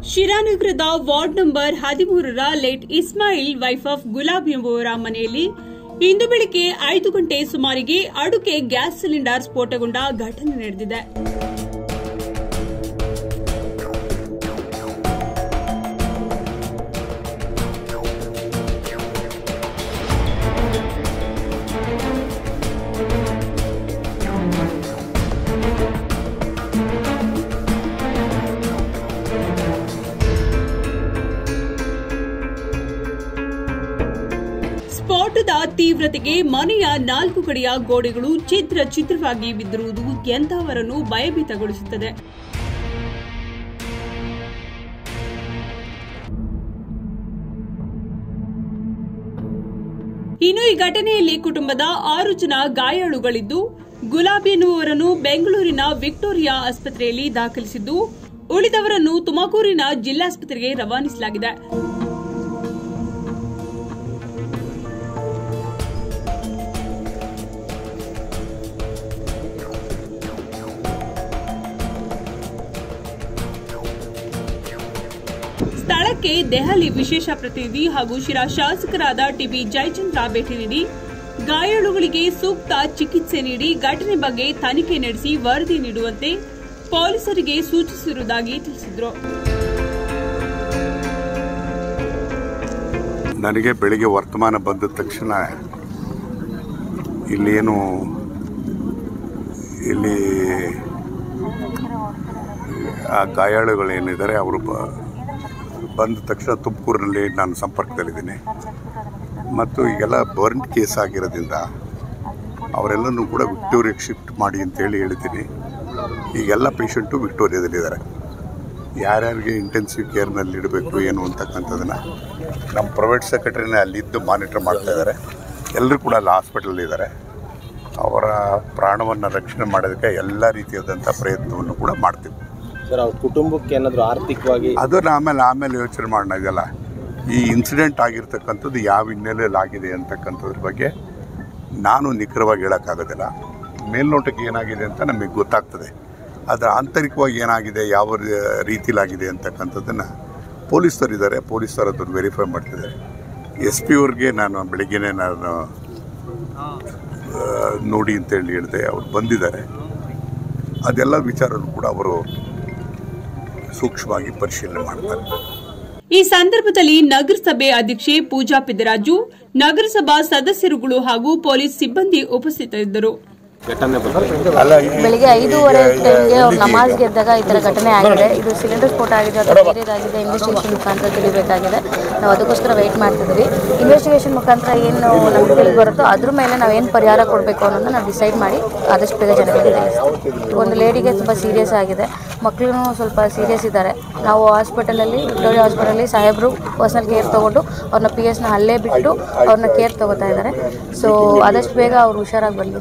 ಶಿರಾನಗರದ ward number ಹದಿಮೂರರ late Ismail wife of Gulab ಎಂಬುವರ ಮನೆಯಲ್ಲಿ ಇಂದು ಬೆಳಿಗ್ಗೆ ಐದು ಗಂಟೆ ಸುಮಾರಿಗೆ ಅಡುಗೆ ಗ್ಯಾಸ್ ಸಿಲಿಂಡರ್ ಸ್ಫೋಟಗೊಂಡ ಘಟನೆ ನಡೆದಿದೆ. ಸ್ಫೋಟದ ತೀವ್ರತೆಗೆ ಮನೆಯ ನಾಲ್ಕು ಕಡೆಯ ಗೋಡೆಗಳು ಚಿತ್ರ ಚಿತ್ರವಾಗಿ ಬಿದ್ದಿರುವುದು ಎಂತಹವರನ್ನು ಭಯಭೀತಗೊಳಿಸುತ್ತದೆ. ಇನ್ನು ಈ ಘಟನೆಯಲ್ಲಿ ಕುಟುಂಬದ ಆರು ಜನ ಗಾಯಾಳುಗಳಿದ್ದು, ಗುಲಾಬಿ ಎನ್ನುವರನ್ನು ಬೆಂಗಳೂರಿನ ವಿಕ್ಟೋರಿಯಾ ಆಸ್ಪತ್ರೆಯಲ್ಲಿ ದಾಖಲಿಸಿದ್ದು, ಉಳಿದವರನ್ನು ತುಮಕೂರಿನ ಜಿಲ್ಲಾಸ್ಪತ್ರೆಗೆ ರವಾನಿಸಲಾಗಿದೆ. ಸ್ಥಳಕ್ಕೆ ದೆಹಲಿ ವಿಶೇಷ ಪ್ರತಿನಿಧಿ ಹಾಗೂ ಶಿರಾ ಶಾಸಕರಾದ ಟಿಬಿ ಜಯಚಂದ್ರ ಭೇಟಿ ನೀಡಿ, ಗಾಯಾಳುಗಳಿಗೆ ಸೂಕ್ತ ಚಿಕಿತ್ಸೆ ನೀಡಿ, ಘಟನೆ ಬಗ್ಗೆ ತನಿಖೆ ನಡೆಸಿ ವರದಿ ನೀಡುವಂತೆ ಪೊಲೀಸರಿಗೆ ಸೂಚಿಸಿರುವುದಾಗಿ ತಿಳಿಸಿದರು. ನನಗೆ ಬೆಳಿಗ್ಗೆ ವರ್ತಮಾನ ಬಂದ ತಕ್ಷಣ ಇಲ್ಲೇನು ಇಲ್ಲಿ ಆ ಗಾಯಾಳುಗಳೇನಿದ್ದಾರೆ, ಅವರು ಬಂದ ತಕ್ಷಣ ತುಮಕೂರಿನಲ್ಲಿ ನಾನು ಸಂಪರ್ಕದಲ್ಲಿದ್ದೀನಿ. ಮತ್ತು ಈಗೆಲ್ಲ ಬರ್ನ್ ಕೇಸ್ ಆಗಿರೋದ್ರಿಂದ ಅವರೆಲ್ಲನೂ ಕೂಡ ವಿಕ್ಟೋರಿಯಾಗೆ ಶಿಫ್ಟ್ ಮಾಡಿ ಅಂತೇಳಿ ಹೇಳ್ತೀನಿ ಈಗೆಲ್ಲ ಪೇಷಂಟು ವಿಕ್ಟೋರಿಯಾದಲ್ಲಿದ್ದಾರೆ. ಯಾರ್ಯಾರಿಗೆ ಇಂಟೆನ್ಸಿವ್ ಕೇರ್ನಲ್ಲಿ ಇಡಬೇಕು, ಏನು ಅಂತಕ್ಕಂಥದ್ದನ್ನು ನಮ್ಮ ಪ್ರೈವೇಟ್ ಸೆಕ್ರೆಟರಿನೇ ಅಲ್ಲಿದ್ದು ಮಾನಿಟರ್ ಮಾಡ್ತಾ ಇದ್ದಾರೆ. ಎಲ್ಲರೂ ಕೂಡ ಅಲ್ಲಿ ಹಾಸ್ಪಿಟಲಲ್ಲಿದ್ದಾರೆ ಅವರ ಪ್ರಾಣವನ್ನು ರಕ್ಷಣೆ ಮಾಡೋದಕ್ಕೆ ಎಲ್ಲ ರೀತಿಯಾದಂಥ ಪ್ರಯತ್ನವನ್ನು ಕೂಡ ಮಾಡ್ತೀವಿ. ಸರ್, ಅವ್ರ ಕುಟುಂಬಕ್ಕೆ ಏನಾದರೂ ಆರ್ಥಿಕವಾಗಿ ಅದನ್ನು ಆಮೇಲೆ ಆಮೇಲೆ ಯೋಚನೆ ಮಾಡೋಣ ಇದೆಲ್ಲ. ಈ ಇನ್ಸಿಡೆಂಟ್ ಆಗಿರ್ತಕ್ಕಂಥದ್ದು ಯಾವ ಹಿನ್ನೆಲೆಯಲ್ಲಿ ಆಗಿದೆ ಅಂತಕ್ಕಂಥದ್ರ ಬಗ್ಗೆ ನಾನು ನಿಖರವಾಗಿ ಹೇಳೋಕ್ಕಾಗೋದಿಲ್ಲ. ಮೇಲ್ನೋಟಕ್ಕೆ ಏನಾಗಿದೆ ಅಂತ ನಮಗೆ ಗೊತ್ತಾಗ್ತದೆ. ಅದರ ಆಂತರಿಕವಾಗಿ ಏನಾಗಿದೆ, ಯಾವ ರೀತಿಲಾಗಿದೆ ಅಂತಕ್ಕಂಥದ್ದನ್ನು ಪೊಲೀಸರು ಇದ್ದಾರೆ. ಪೊಲೀಸರು ಅದನ್ನು ವೆರಿಫೈ ಮಾಡ್ತಿದ್ದಾರೆ. ಎಸ್ ಪಿ ಅವ್ರಿಗೆ ನಾನು ಬೆಳಿಗ್ಗೆನೇ ನಾನು ನೋಡಿ ಅಂತೇಳಿ ಹೇಳಿದೆ, ಅವ್ರು ಬಂದಿದ್ದಾರೆ. ಅದೆಲ್ಲ ವಿಚಾರನೂ ಕೂಡ ಅವರು ಸೂಕ್ಷ್ಮವಾಗಿ ಪರಿಶೀಲನೆ ಮಾಡ್ತಾರೆ. ಈ ಸಂದರ್ಭದಲ್ಲಿ ನಗರಸಭೆ ಅಧ್ಯಕ್ಷೆ ಪೂಜಾ ಪಿದ್ದರಾಜು ನಗರಸಭಾ ಸದಸ್ಯರುಗಳು ಹಾಗೂ ಪೊಲೀಸ್ ಸಿಬ್ಬಂದಿ ಉಪಸ್ಥಿತರಿದ್ದರು. ಬೆಳಿಗ್ಗೆ ಐದೂವರೆ ಟೈಮ್ಗೆ ಅವ್ರು ನಮಾಜ್ ಗೆದ್ದಾಗ ಈ ಥರ ಘಟನೆ ಆಗಿದೆ. ಇದು ಸಿಲಿಂಡರ್ ಸ್ಫೋಟ ಆಗಿದೆ ಅಥವಾ ಬೇರೆದಾಗಿದೆ ಇನ್ವೆಸ್ಟಿಗೇಷನ್ ಮುಖಾಂತರ ತಿಳಿಬೇಕಾಗಿದೆ. ನಾವು ಅದಕ್ಕೋಸ್ಕರ ವೆಯ್ಟ್ ಮಾಡ್ತಿದ್ವಿ ಇನ್ವೆಸ್ಟಿಗೇಷನ್ ಮುಖಾಂತರ ಏನು ನಮಗೆ ತಿಳಿದು ಬರುತ್ತೋ ಅದ್ರ ಮೇಲೆ ನಾವು ಏನು ಪರಿಹಾರ ಕೊಡಬೇಕು ಅನ್ನೋದನ್ನ ನಾವು ಡಿಸೈಡ್ ಮಾಡಿ ಆದಷ್ಟು ಬೇಗ ಜನಗಳಿಗೆ ಒಂದು ಲೇಡಿಗೆ ತುಂಬ ಸೀರಿಯಸ್ ಆಗಿದೆ. ಮಕ್ಕಳು ಸ್ವಲ್ಪ ಸೀರಿಯಸ್ ಇದ್ದಾರೆ. ನಾವು ಹಾಸ್ಪಿಟಲಲ್ಲಿ ವಿಕ್ಟೋರಿಯಾ ಹಾಸ್ಪಿಟಲಲ್ಲಿ ಸಾಹೇಬರು ಪರ್ಸನಲ್ ಕೇರ್ ತೊಗೊಂಡು ಅವ್ರನ್ನ ಪಿ ಎಸ್ನ ಅಲ್ಲೇ ಬಿಟ್ಟು ಅವ್ರನ್ನ ಕೇರ್ ತೊಗೋತಾ ಇದ್ದಾರೆ. ಸೊ ಆದಷ್ಟು ಬೇಗ ಅವ್ರು ಹುಷಾರಾಗಿ ಬರಲಿ